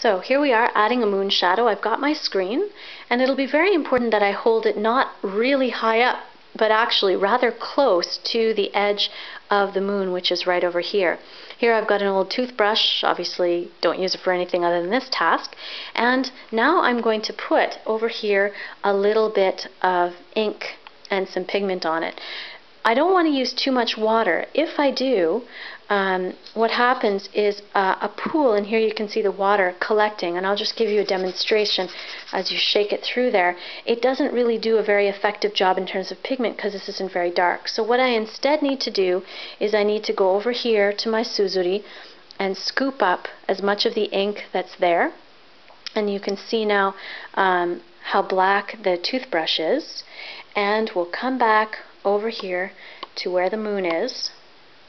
So here we are adding a moon shadow. I've got my screen and it'll be very important that I hold it not really high up but actually rather close to the edge of the moon which is right over here. Here I've got an old toothbrush, obviously don't use it for anything other than this task, and now I'm going to put over here a little bit of ink and some pigment on it. I don't want to use too much water. If I do, um, what happens is uh, a pool, and here you can see the water collecting, and I'll just give you a demonstration as you shake it through there. It doesn't really do a very effective job in terms of pigment because this isn't very dark. So what I instead need to do is I need to go over here to my Suzuri and scoop up as much of the ink that's there. And you can see now um, how black the toothbrush is. And we'll come back over here to where the moon is.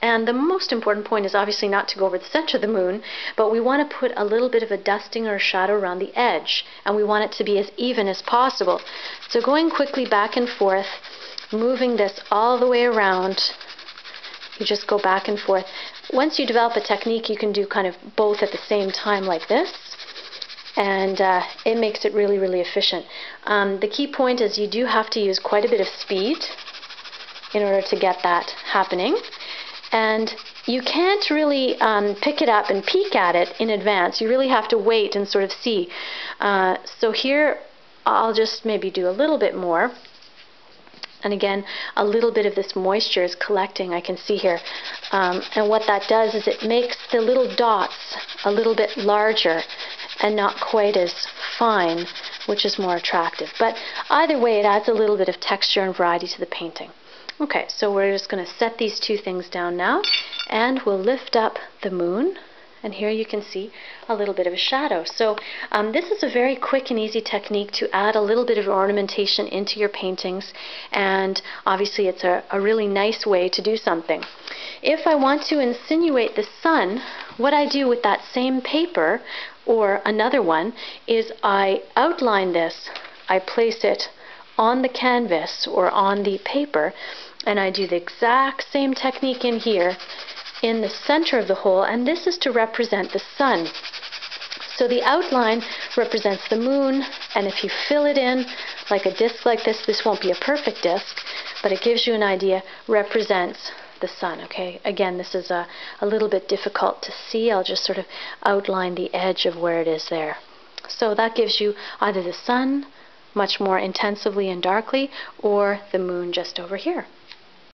And the most important point is obviously not to go over the center of the moon, but we want to put a little bit of a dusting or a shadow around the edge, and we want it to be as even as possible. So going quickly back and forth, moving this all the way around, you just go back and forth. Once you develop a technique, you can do kind of both at the same time like this and uh, it makes it really, really efficient. Um, the key point is you do have to use quite a bit of speed in order to get that happening. And you can't really um, pick it up and peek at it in advance. You really have to wait and sort of see. Uh, so here I'll just maybe do a little bit more. And again, a little bit of this moisture is collecting, I can see here. Um, and what that does is it makes the little dots a little bit larger and not quite as fine, which is more attractive. But either way, it adds a little bit of texture and variety to the painting. Okay, so we're just going to set these two things down now, and we'll lift up the moon. And here you can see a little bit of a shadow. So um, this is a very quick and easy technique to add a little bit of ornamentation into your paintings. And obviously it's a, a really nice way to do something. If I want to insinuate the sun, what I do with that same paper or another one is I outline this. I place it on the canvas or on the paper and I do the exact same technique in here in the center of the hole and this is to represent the sun. So the outline represents the moon and if you fill it in like a disc like this, this won't be a perfect disc, but it gives you an idea, represents the sun. Okay, again, this is a, a little bit difficult to see. I'll just sort of outline the edge of where it is there. So that gives you either the sun much more intensively and darkly or the moon just over here.